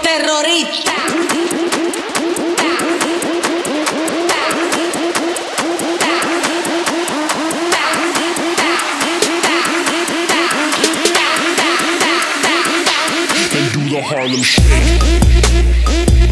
terroristas. Harlem Shake.